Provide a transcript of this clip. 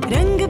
रंग